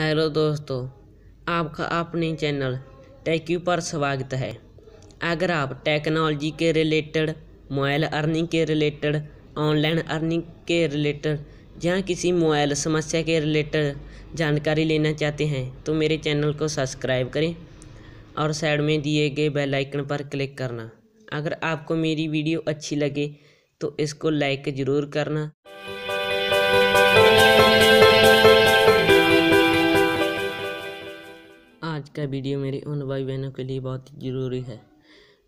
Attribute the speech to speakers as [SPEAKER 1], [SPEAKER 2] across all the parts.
[SPEAKER 1] Hello दोस्तों, आपका अपने चैनल टेक्यू पर स्वागत है। अगर आप टेक्नोलॉजी के रिलेटेड, मोबाइल अर्निंग के रिलेटेड, ऑनलाइन अर्निंग के रिलेटेड, या किसी मोबाइल समस्या के रिलेटेड जानकारी लेना चाहते हैं तो मेरे चैनल को सब्सक्राइब करें और साइड में दिए गए बेल आइकन पर क्लिक करना। अगर आपको मेरी वीडियो अच्छी लगे तो इसको लाइक ज़रूर करना। का वीडियो मेरे उन भाई बहनों के लिए बहुत ज़रूरी है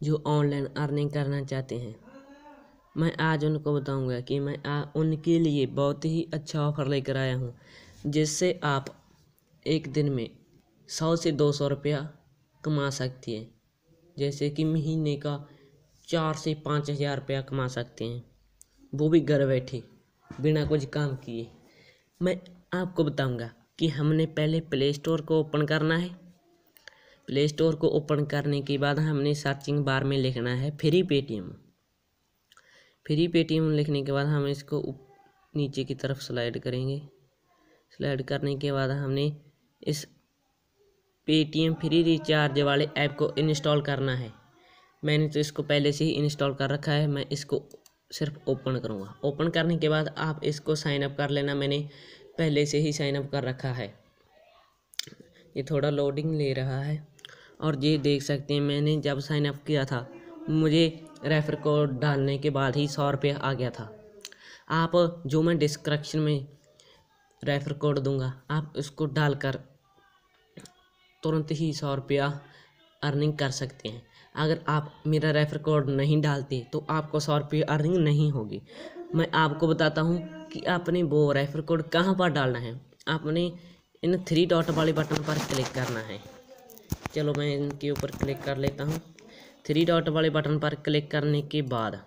[SPEAKER 1] जो ऑनलाइन अर्निंग करना चाहते हैं। मैं आज उनको बताऊँगा कि मैं आ, उनके लिए बहुत ही अच्छा ऑफ़र लेकर आया हूँ जिससे आप एक दिन में सौ से दो सौ रुपया कमा सकती हैं जैसे कि महीने का चार से पाँच हज़ार रुपया कमा सकते हैं। वो भी घर बैठे बिना कुछ काम किए। मैं आपको बताऊँगा कि हमने पहले प्ले स्टोर को ओपन करना है प्ले स्टोर को ओपन करने के बाद हमने सर्चिंग बार में लिखना है फ्री पेटीएम फ्री पेटीएम लिखने के बाद हम इसको नीचे की तरफ़ स्लाइड करेंगे। स्लाइड करने के बाद हमने इस पेटीएम फ्री रिचार्ज वाले ऐप को इंस्टॉल करना है। मैंने तो इसको पहले से ही इंस्टॉल कर रखा है, मैं इसको सिर्फ़ ओपन करूँगा। ओपन करने के बाद आप इसको साइन अप कर लेना, मैंने पहले से ही साइन अप कर रखा है। ये थोड़ा लोडिंग ले रहा है। और ये देख सकते हैं, मैंने जब साइन अप किया था, मुझे रेफर कोड डालने के बाद ही सौ रुपया आ गया था। आप जो मैं डिस्क्रिप्शन में रेफर कोड दूँगा, आप उसको डालकर तुरंत ही सौ रुपया अर्निंग कर सकते हैं। अगर आप मेरा रेफर कोड नहीं डालते तो आपको सौ रुपये अर्निंग नहीं होगी। मैं आपको बताता हूँ कि आपने वो रेफर कोड कहाँ पर डालना है। आपने इन थ्री डॉट वाले बटन पर क्लिक करना है। चलो मैं इनके ऊपर क्लिक कर लेता हूँ। थ्री डॉट वाले बटन पर क्लिक करने के बाद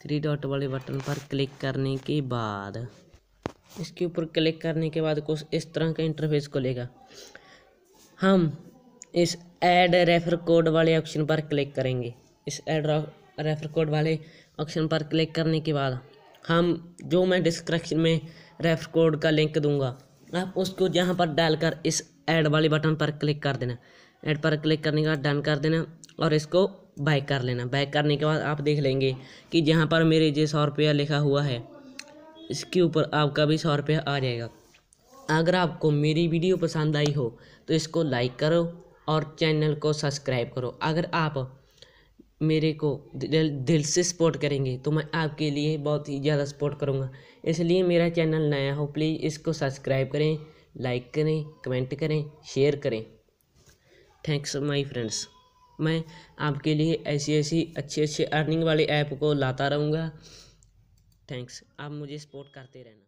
[SPEAKER 1] थ्री डॉट वाले बटन पर क्लिक करने के बाद, इसके ऊपर क्लिक करने के बाद कुछ इस तरह का इंटरफेस खुलेगा। हम इस ऐड रेफर कोड वाले ऑप्शन पर क्लिक करेंगे। इस ऐड रेफर कोड वाले ऑप्शन पर क्लिक करने के बाद, हम जो मैं डिस्क्रिप्शन में रेफर कोड का लिंक दूँगा आप उसको जहाँ पर डालकर इस ऐड वाले बटन पर क्लिक कर देना। ऐड पर क्लिक करने के बाद डन कर देना और इसको बाय कर लेना। बाय करने के बाद आप देख लेंगे कि जहाँ पर मेरे जो सौ रुपया लिखा हुआ है, इसके ऊपर आपका भी सौ रुपया आ जाएगा। अगर आपको मेरी वीडियो पसंद आई हो तो इसको लाइक करो और चैनल को सब्सक्राइब करो। अगर आप मेरे को दिल दिल से सपोर्ट करेंगे। तो मैं आपके लिए बहुत ही ज़्यादा सपोर्ट करूँगा। इसलिए मेरा चैनल नया हो प्लीज़ इसको सब्सक्राइब करें लाइक करें कमेंट करें शेयर करें। थैंक्स माय फ्रेंड्स मैं आपके लिए ऐसी ऐसी अच्छे अच्छे अर्निंग वाले ऐप को लाता रहूँगा। थैंक्स आप मुझे सपोर्ट करते रहना।